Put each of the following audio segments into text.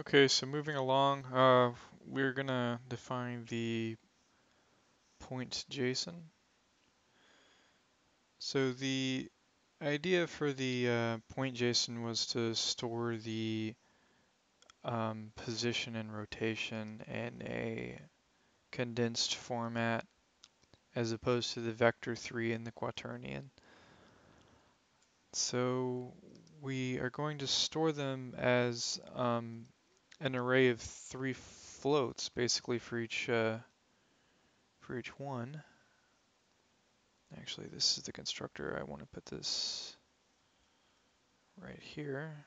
Okay, so moving along, uh, we're gonna define the point JSON. So the idea for the uh, point JSON was to store the um, position and rotation in a condensed format as opposed to the vector 3 in the quaternion. So we are going to store them as um, an array of three floats basically for each uh, for each one. Actually, this is the constructor. I want to put this right here.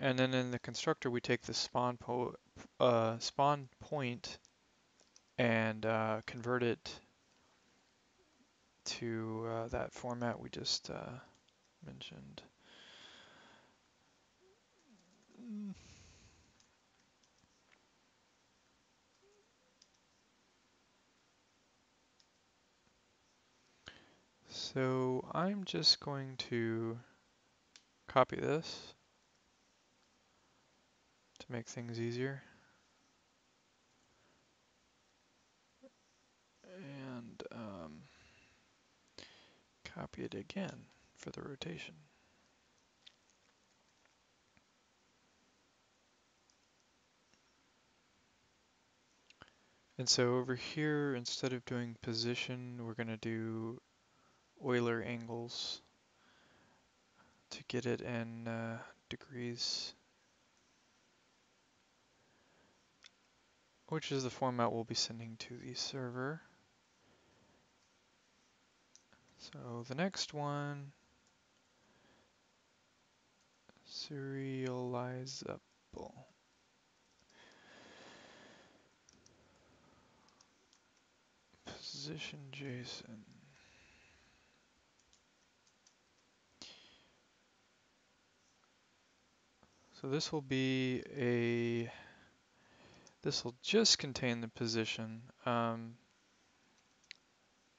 And then in the constructor, we take the spawn, po uh, spawn point and uh, convert it to uh, that format we just uh, So I'm just going to copy this to make things easier. And um, copy it again for the rotation. And so over here, instead of doing position, we're going to do Euler angles to get it in uh, degrees, which is the format we'll be sending to the server. So the next one, serializable. Position JSON. So this will be a, this will just contain the position. Um,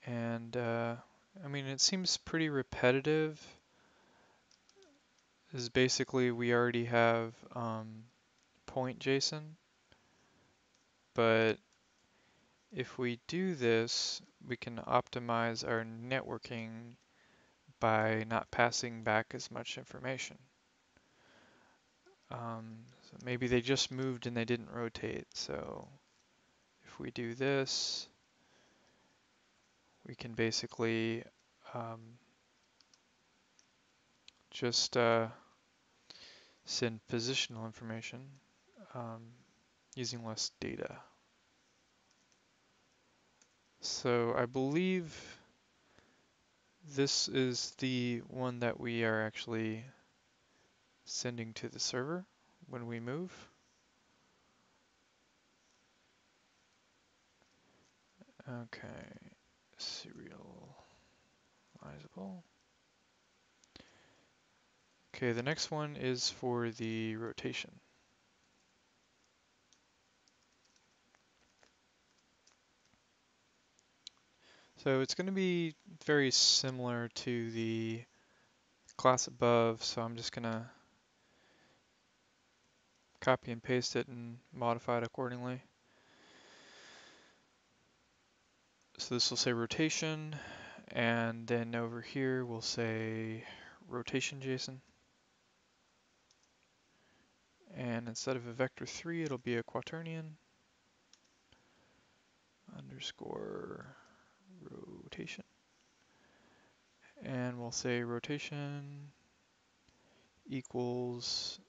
and uh, I mean, it seems pretty repetitive. Is basically we already have um, point JSON, but if we do this, we can optimize our networking by not passing back as much information. Um, so maybe they just moved and they didn't rotate. So if we do this, we can basically um, just uh, send positional information um, using less data. So I believe this is the one that we are actually sending to the server when we move. Okay, serializable. Okay, the next one is for the rotation. So it's going to be very similar to the class above, so I'm just going to copy and paste it and modify it accordingly. So this will say rotation, and then over here we'll say rotation JSON. And instead of a vector 3, it'll be a quaternion underscore rotation. And we'll say rotation equals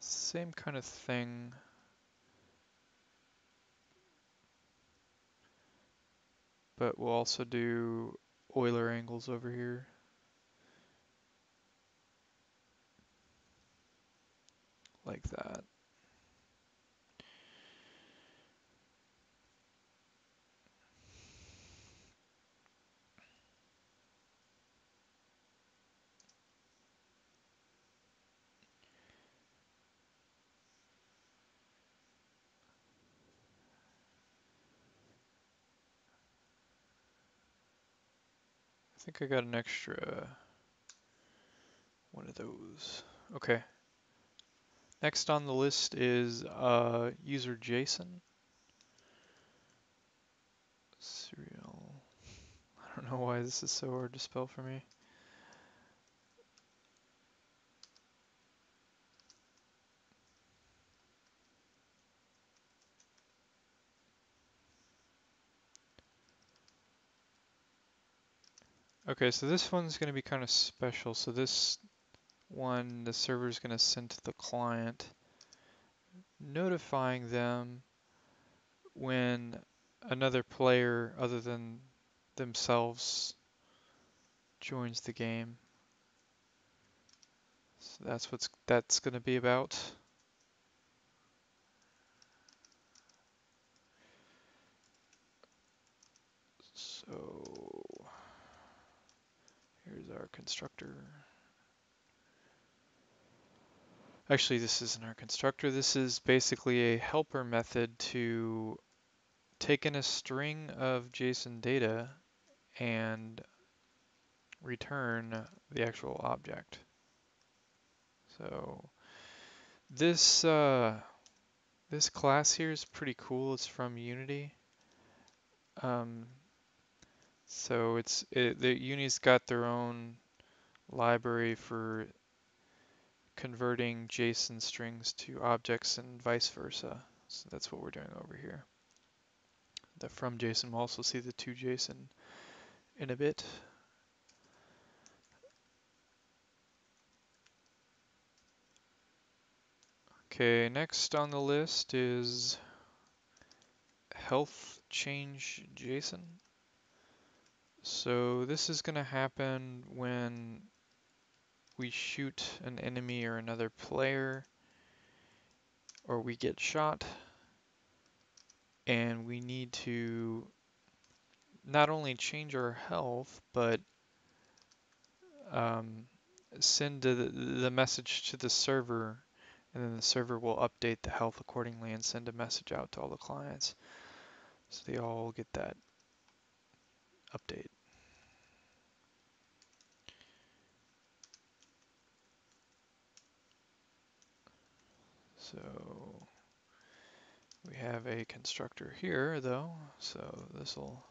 same kind of thing. But we'll also do Euler angles over here. Like that. Think I got an extra one of those. Okay, Next on the list is uh, user JSON. Serial. I don't know why this is so hard to spell for me. Okay, so this one's going to be kind of special. So this one, the server is going to send to the client, notifying them when another player other than themselves joins the game. So that's what's that's going to be about. So here's our constructor. Actually, this isn't our constructor. This is basically a helper method to take in a string of JSON data and return the actual object. So this uh, this class here is pretty cool. It's from Unity. Um, so it's it, the uni's got their own library for converting JSON strings to objects and vice versa. So that's what we're doing over here. The from JSON, we'll also see the to JSON in a bit. Okay, next on the list is health change JSON. So this is going to happen when we shoot an enemy or another player or we get shot and we need to not only change our health but um, send the, the message to the server and then the server will update the health accordingly and send a message out to all the clients. So they all get that update. So we have a constructor here though, so this will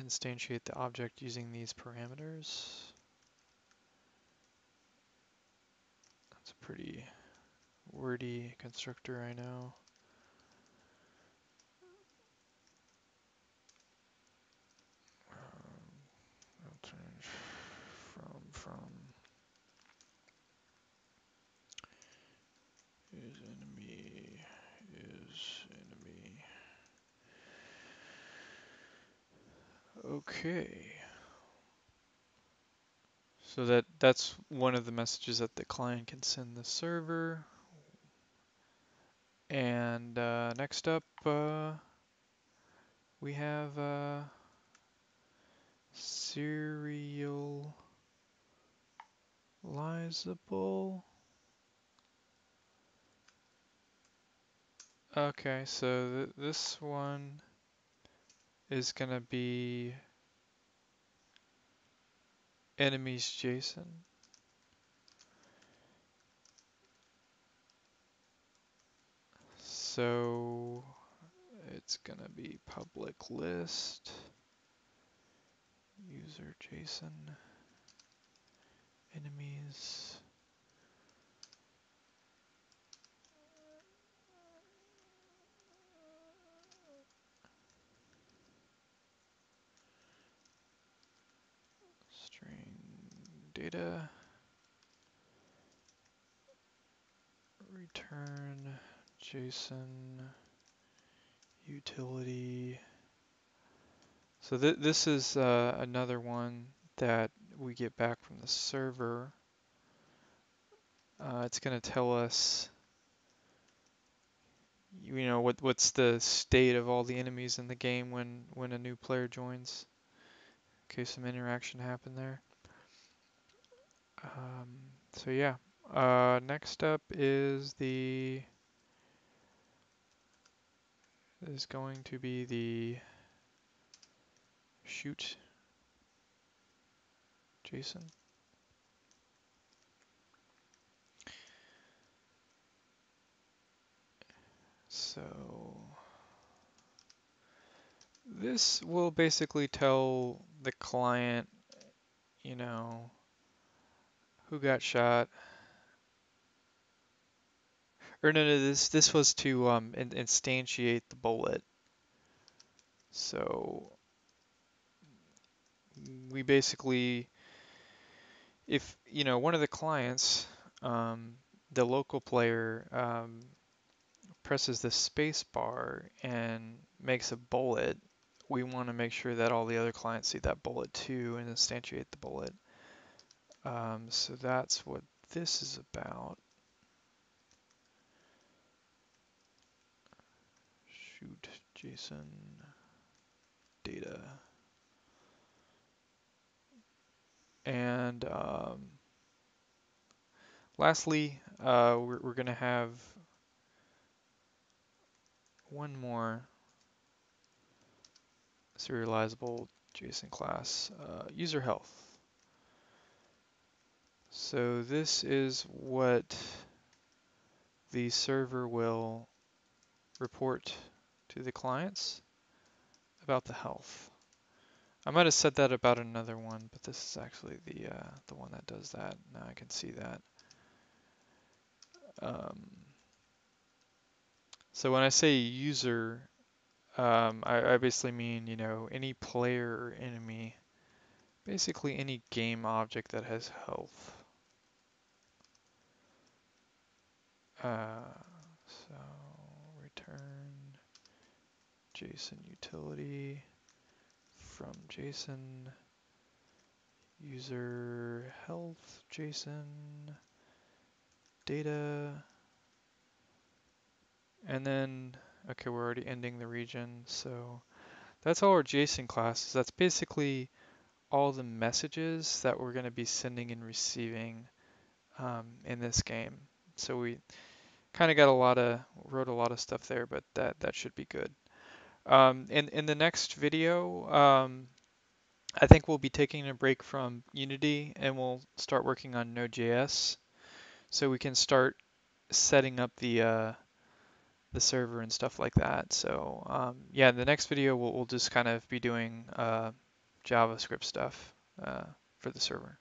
instantiate the object using these parameters. That's a pretty wordy constructor, I know. Okay. So that that's one of the messages that the client can send the server. And uh, next up, uh, we have uh, serializable. Okay, so th this one is going to be enemies JSON. So it's going to be public list user JSON enemies data, return JSON utility. So th this is uh, another one that we get back from the server. Uh, it's going to tell us, you know, what what's the state of all the enemies in the game when when a new player joins. In case some interaction happened there. Um, so yeah, uh, next up is the is going to be the shoot JSON. So this will basically tell the client, you know, who got shot. Or no, no, this this was to um, instantiate the bullet. So we basically if you know, one of the clients, um, the local player um, presses the space bar and makes a bullet, we want to make sure that all the other clients see that bullet too and instantiate the bullet. Um, so that's what this is about. Shoot, JSON data. And um, lastly, uh, we're, we're going to have one more serializable JSON class, uh, user health. So this is what the server will report to the clients about the health. I might have said that about another one, but this is actually the uh, the one that does that. Now I can see that. Um, so when I say user, um, I, basically mean you know any player or enemy, basically any game object that has health. Uh, so return JSON utility from JSON user health JSON data. And then okay we're already ending the region so that's all our JSON classes. That's basically all the messages that we're going to be sending and receiving um, in this game. So we kind of got a lot of wrote a lot of stuff there but that that should be good um, in in the next video um, I think we'll be taking a break from Unity and we'll start working on Node.js so we can start setting up the uh, the server and stuff like that. So um, yeah, in the next video we'll, we'll just kind of be doing uh, JavaScript stuff uh, for the server.